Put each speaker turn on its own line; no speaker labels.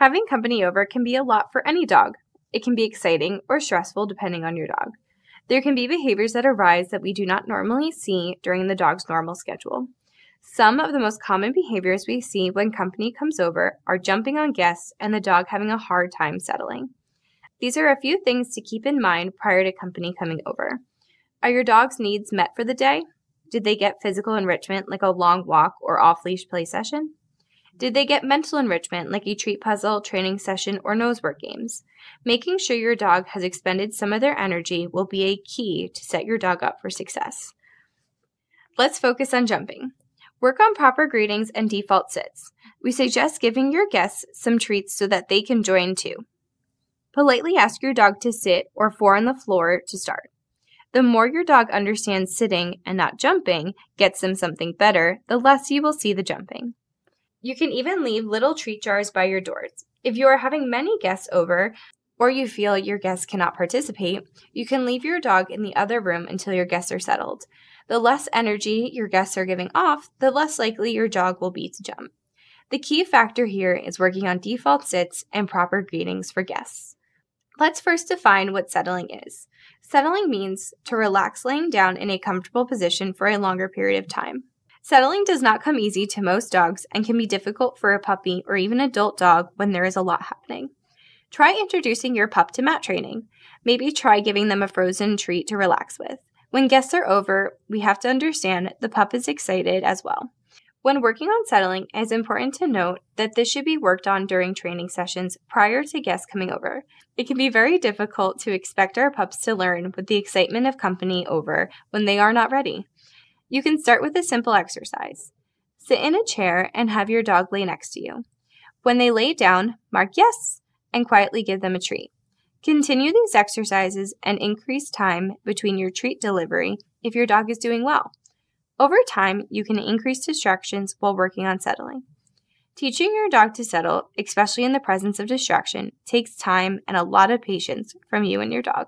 Having company over can be a lot for any dog. It can be exciting or stressful depending on your dog. There can be behaviors that arise that we do not normally see during the dog's normal schedule. Some of the most common behaviors we see when company comes over are jumping on guests and the dog having a hard time settling. These are a few things to keep in mind prior to company coming over. Are your dog's needs met for the day? Did they get physical enrichment like a long walk or off leash play session? Did they get mental enrichment like a treat puzzle, training session, or nose work games? Making sure your dog has expended some of their energy will be a key to set your dog up for success. Let's focus on jumping. Work on proper greetings and default sits. We suggest giving your guests some treats so that they can join too. Politely ask your dog to sit or four on the floor to start. The more your dog understands sitting and not jumping gets them something better, the less you will see the jumping. You can even leave little treat jars by your doors. If you are having many guests over, or you feel your guests cannot participate, you can leave your dog in the other room until your guests are settled. The less energy your guests are giving off, the less likely your dog will be to jump. The key factor here is working on default sits and proper greetings for guests. Let's first define what settling is. Settling means to relax laying down in a comfortable position for a longer period of time. Settling does not come easy to most dogs and can be difficult for a puppy or even adult dog when there is a lot happening. Try introducing your pup to mat training. Maybe try giving them a frozen treat to relax with. When guests are over, we have to understand the pup is excited as well. When working on settling, it is important to note that this should be worked on during training sessions prior to guests coming over. It can be very difficult to expect our pups to learn with the excitement of company over when they are not ready. You can start with a simple exercise. Sit in a chair and have your dog lay next to you. When they lay down, mark yes and quietly give them a treat. Continue these exercises and increase time between your treat delivery if your dog is doing well. Over time, you can increase distractions while working on settling. Teaching your dog to settle, especially in the presence of distraction, takes time and a lot of patience from you and your dog.